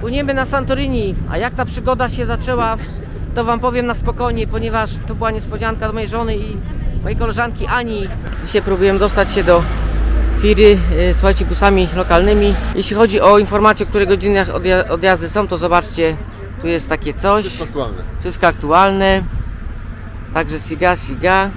Płyniemy na Santorini, a jak ta przygoda się zaczęła, to Wam powiem na spokojnie, ponieważ to była niespodzianka do mojej żony i mojej koleżanki Ani. Dzisiaj próbujemy dostać się do Firy, y, słuchajcie, busami lokalnymi. Jeśli chodzi o informacje, o których godzinach odja- odjazdy są, to zobaczcie, tu jest takie coś. Wszystko aktualne. Wszystko aktualne. Także siga, siga.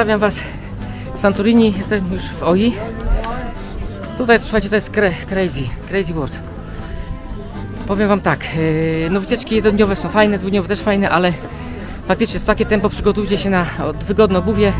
Pozdrawiam Was z Santorini. Jestem już w OI. Tutaj, słuchajcie, to jest cra- crazy, crazy world. Powiem Wam tak, yy, no wycieczki jednodniowe są fajne, dwudniowe też fajne, ale faktycznie jest takie tempo, przygotujcie się na wygodne obuwie.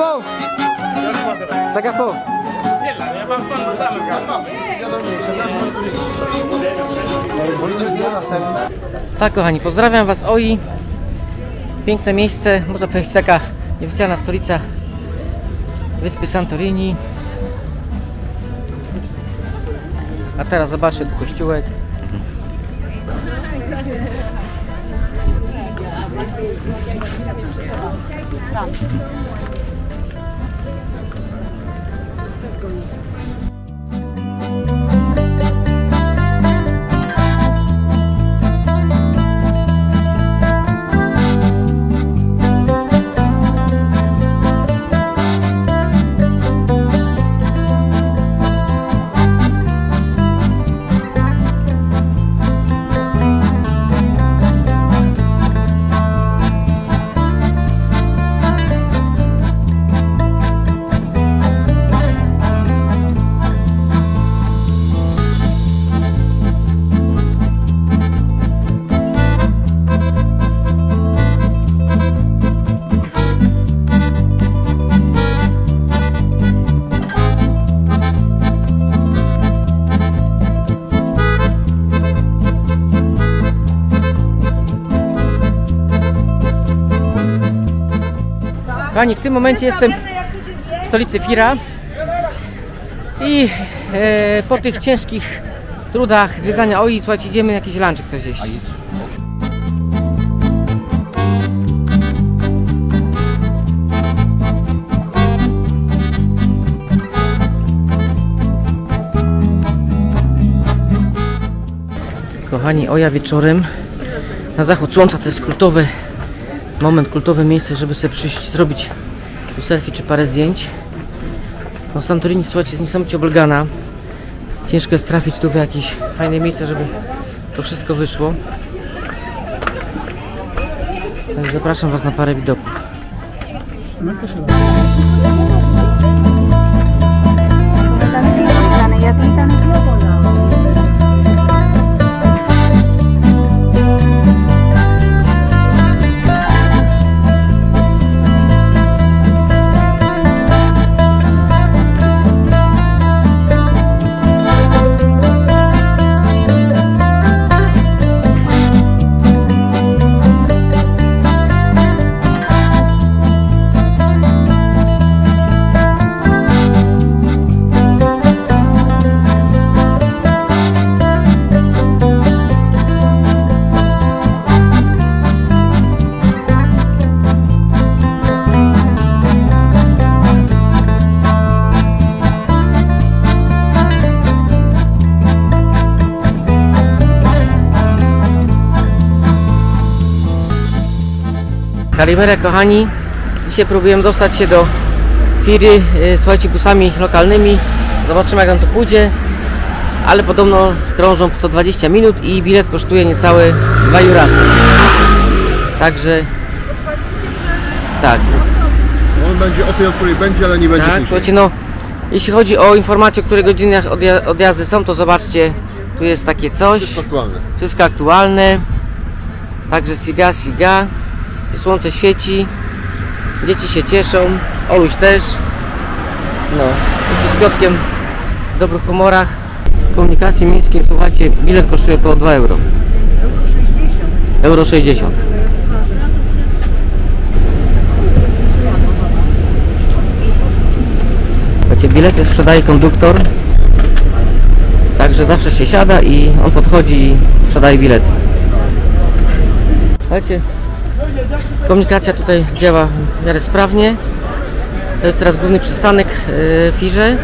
Zagapo! Zagapo! Tak, kochani, pozdrawiam Was OI. Piękne miejsce, można powiedzieć taka nieoficjalna stolica wyspy Santorini. A teraz zobaczcie tu kościółek. 그. Kochani, w tym momencie jestem w stolicy Fira i e, po tych ciężkich trudach zwiedzania OI, słuchajcie, idziemy jakiś lunchik coś jeść. Kochani, Oja wieczorem na zachód słońca to jest kultowy moment, kultowe miejsce, żeby sobie przyjść, zrobić tu selfie czy parę zdjęć. No Santorini, słuchajcie, jest niesamowicie oblegana. Ciężko jest trafić tu w jakieś fajne miejsce, żeby to wszystko wyszło. Zapraszam Was na parę widoków. Kalimera, kochani. Dzisiaj próbujemy dostać się do Firy, y, słuchajcie, busami lokalnymi. Zobaczymy jak nam to pójdzie. Ale podobno krążą co 20 minut i bilet kosztuje niecałe 2 jurasy. Także... Tak, On będzie o tej, o której będzie, ale nie będzie tak, później. słuchajcie, no jeśli chodzi o informacje, o których godzinach odja- odjazdy są, to zobaczcie, tu jest takie coś, Wszystko aktualne. wszystko aktualne, także siga, siga, słońce świeci, dzieci się cieszą, Oluś też, no, z Piotkiem w dobrych humorach, komunikacji miejskiej, słuchajcie, bilet kosztuje około 2 euro. Euro 60. Słuchajcie, bilety sprzedaje konduktor. Także zawsze się siada i on podchodzi i sprzedaje bilety. Słuchajcie, komunikacja tutaj działa w miarę sprawnie. To jest teraz główny przystanek yy, Firze.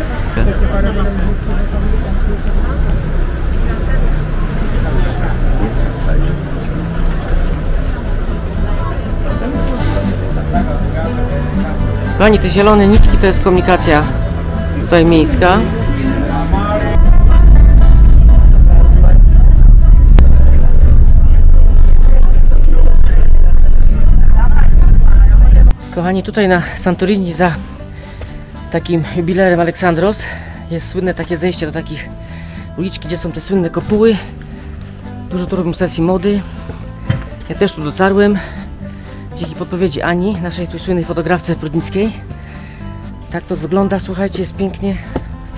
Kochani, te zielone nitki to jest komunikacja tutaj miejska. Kochani, tutaj na Santorini za takim jubilerem Aleksandros jest słynne takie zejście do takich uliczki, gdzie są te słynne kopuły. Dużo tu robią sesji mody. Ja też tu dotarłem dzięki podpowiedzi Ani, naszej tu słynnej fotografce prudnickiej. Tak to wygląda, słuchajcie, jest pięknie,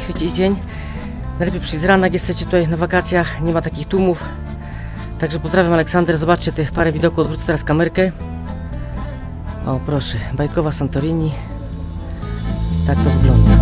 świeci dzień. Najlepiej przyjść z rana, jak jesteście tutaj na wakacjach, nie ma takich tłumów. Także pozdrawiam Aleksander, zobaczcie tych parę widoków, odwrócę teraz kamerkę. O proszę, bajkowa Santorini. Tak to wygląda.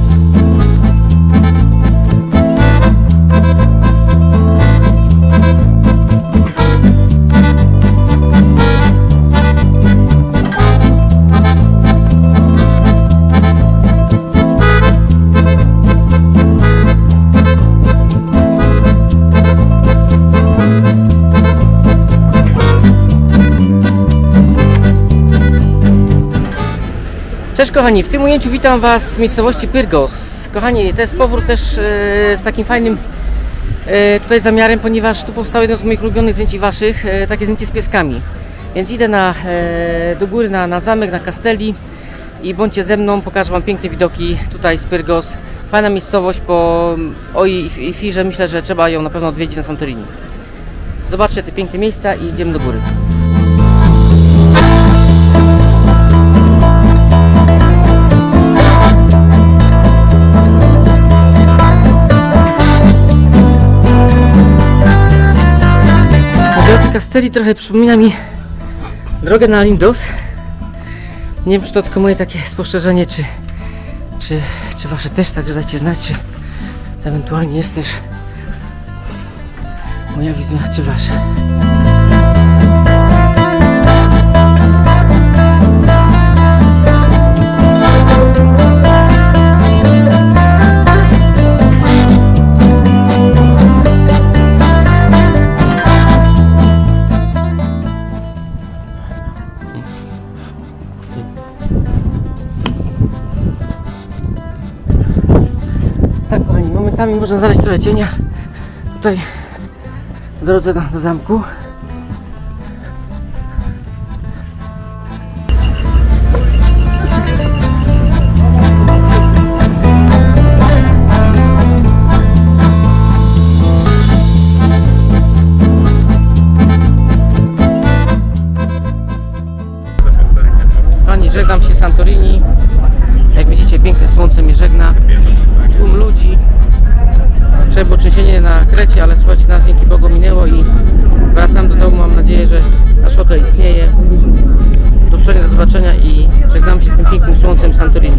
Cześć kochani, w tym ujęciu witam Was z miejscowości Pyrgos. Kochani, to jest powrót też e, z takim fajnym e, tutaj zamiarem, ponieważ tu powstało jedno z moich ulubionych zdjęć Waszych, e, takie zdjęcie z pieskami. Więc idę na, e, do góry na, na zamek, na Castelli i bądźcie ze mną, pokażę Wam piękne widoki tutaj z Pyrgos. Fajna miejscowość po Oi i Firze, myślę, że trzeba ją na pewno odwiedzić na Santorini. Zobaczcie te piękne miejsca i idziemy do góry. Castelli trochę przypomina mi drogę na Lindos. Nie wiem, czy to tylko moje takie spostrzeżenie, czy, czy, czy wasze też, także dajcie znać, czy to ewentualnie jest też moja wizja, czy wasza. Momentami można znaleźć trochę cienia tutaj w drodze do, do zamku. Żegnam się Santorini. Jak widzicie, piękne słońce mnie żegna. Tłum ludzi przeboczęsienie na Krecie, ale słuchajcie, nas dzięki Bogu minęło i wracam do domu. Mam nadzieję, że nasz hotel istnieje. Do zobaczenia i żegnam się z tym pięknym słońcem Santorini.